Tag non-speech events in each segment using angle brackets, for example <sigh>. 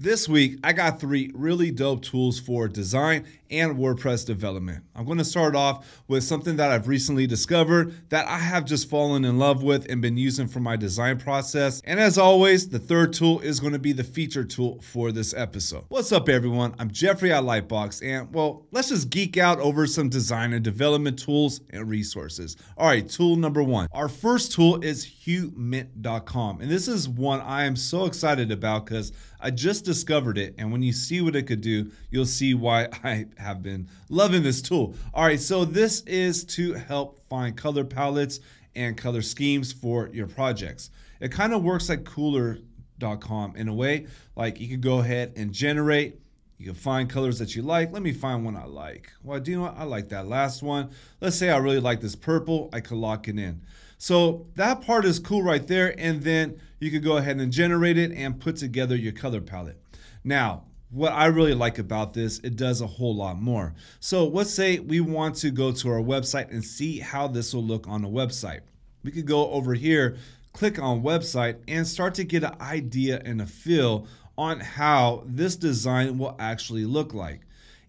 This week, I got three really dope tools for design and WordPress development. I'm going to start off with something that I've recently discovered that I have just fallen in love with and been using for my design process. And as always, the third tool is going to be the feature tool for this episode. What's up, everyone? I'm Jeffrey at Lytbox, and well, let's just geek out over some design and development tools and resources. All right, tool number one. Our first tool is HueMint.com, and this is one I am so excited about because I just discovered it, and when you see what it could do, you'll see why <laughs> I have been loving this tool. All right, so this is to help find color palettes and color schemes for your projects. It kind of works like Kuler.com in a way, like you can go ahead and generate. You can find colors that you like. Let me find one I like. Well, do you know what? I like that last one. Let's say I really like this purple. I could lock it in. So that part is cool right there. And then you could go ahead and generate it and put together your color palette. Now, what I really like about this, it does a whole lot more. So let's say we want to go to our website and see how this will look on a website. We could go over here, click on website and start to get an idea and a feel on how this design will actually look like.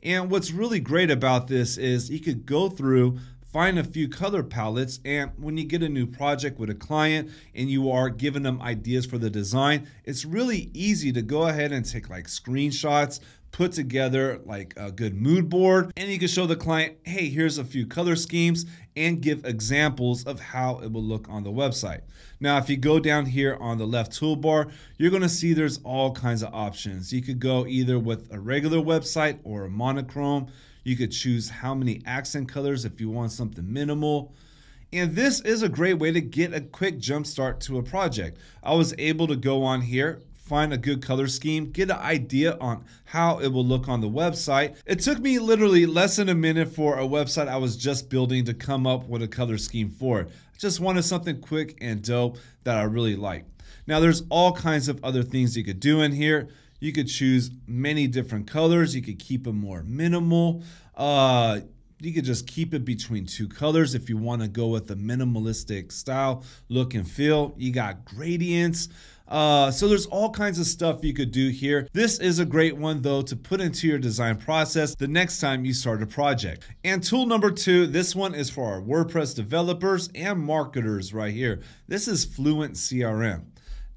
And what's really great about this is you could go through, find a few color palettes and when you get a new project with a client and you are giving them ideas for the design it's really easy to go ahead and take like screenshots put together like a good mood board and you can show the client hey here's a few color schemes and give examples of how it will look on the website. Now if you go down here on the left toolbar you're going to see there's all kinds of options. You could go either with a regular website or a monochrome you could choose how many accent colors if you want something minimal. And this is a great way to get a quick jump start to a project. I was able to go on here, find a good color scheme, get an idea on how it will look on the website. It took me literally less than a minute for a website I was just building to come up with a color scheme for. I just wanted something quick and dope that I really like. Now there's all kinds of other things you could do in here. You could choose many different colors. You could keep them more minimal. Uh, you could just keep it between two colors if you want to go with a minimalistic style look and feel. You got gradients. Uh, so there's all kinds of stuff you could do here. This is a great one though to put into your design process the next time you start a project. And tool number two, this one is for our WordPress developers and marketers right here. This is Fluent CRM.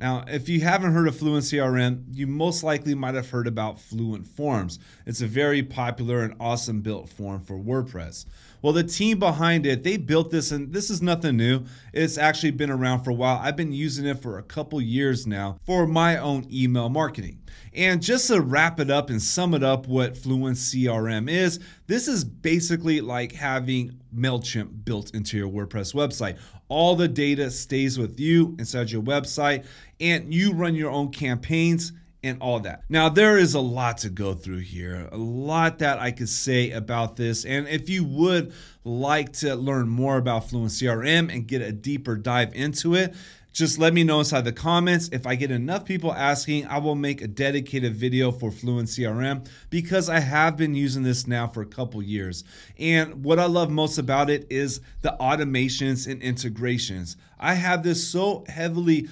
Now, if you haven't heard of Fluent CRM, you most likely might have heard about Fluent Forms. It's a very popular and awesome built form for WordPress. Well, the team behind it, they built this, and this is nothing new. It's actually been around for a while. I've been using it for a couple years now for my own email marketing. And just to wrap it up and sum it up, what Fluent CRM is, this is basically like having MailChimp built into your WordPress website. All the data stays with you inside your website, and you run your own campaigns and all that. Now, there is a lot to go through here, a lot that I could say about this. And if you would like to learn more about Fluent CRM and get a deeper dive into it, just let me know inside the comments. If I get enough people asking, I will make a dedicated video for Fluent CRM because I have been using this now for a couple years. And what I love most about it is the automations and integrations. I have this so heavily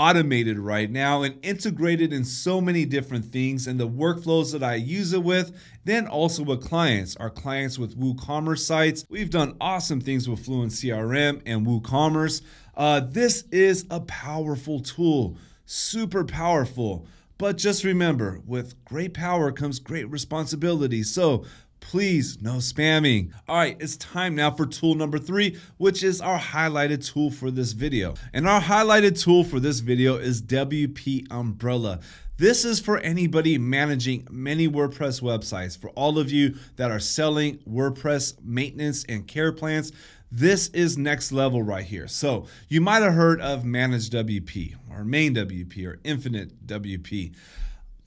automated right now and integrated in so many different things and the workflows that I use it with, then also with clients. Our clients with WooCommerce sites, we've done awesome things with Fluent CRM and WooCommerce. Uh, this is a powerful tool, super powerful. But just remember, with great power comes great responsibility. So Please, no spamming. All right, it's time now for tool number three, which is our highlighted tool for this video. And our highlighted tool for this video is WP Umbrella. This is for anybody managing many WordPress websites. For all of you that are selling WordPress maintenance and care plans, this is next level right here. So you might have heard of ManageWP or Main WP or Infinite WP.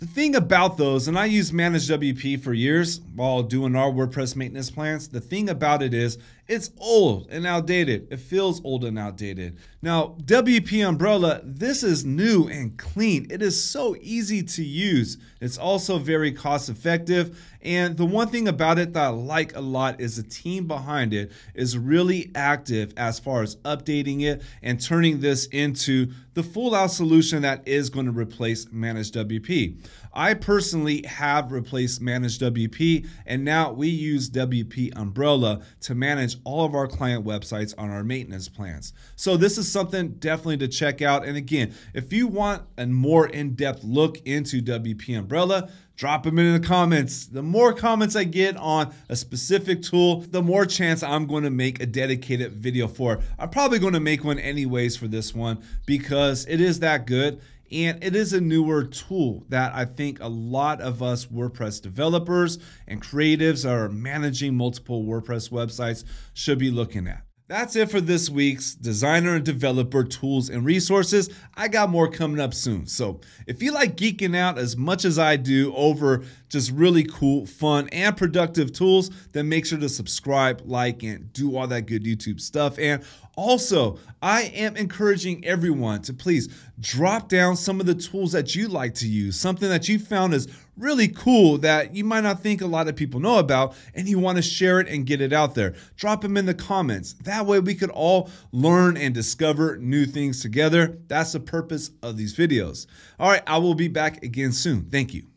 The thing about those, and I use ManageWP for years while doing our WordPress maintenance plans, the thing about it is it's old and outdated. It feels old and outdated. Now, WP Umbrella, this is new and clean. It is so easy to use. It's also very cost effective. And the one thing about it that I like a lot is the team behind it is really active as far as updating it and turning this into the full out solution that is going to replace ManageWP. I personally have replaced ManageWP, and now we use WP Umbrella to manage all of our client websites on our maintenance plans. So this is something definitely to check out. And again, if you want a more in-depth look into WP Umbrella, drop them in the comments. The more comments I get on a specific tool, the more chance I'm going to make a dedicated video for. I'm probably going to make one anyways for this one because it is that good. And it is a newer tool that I think a lot of us WordPress developers and creatives are managing multiple WordPress websites should be looking at. That's it for this week's designer and developer tools and resources. I got more coming up soon. So if you like geeking out as much as I do over just really cool, fun, and productive tools, then make sure to subscribe, like, and do all that good YouTube stuff. And also, I am encouraging everyone to please drop down some of the tools that you like to use, something that you found is really cool that you might not think a lot of people know about, and you want to share it and get it out there. Drop them in the comments. That way, we could all learn and discover new things together. That's the purpose of these videos. All right, I will be back again soon. Thank you.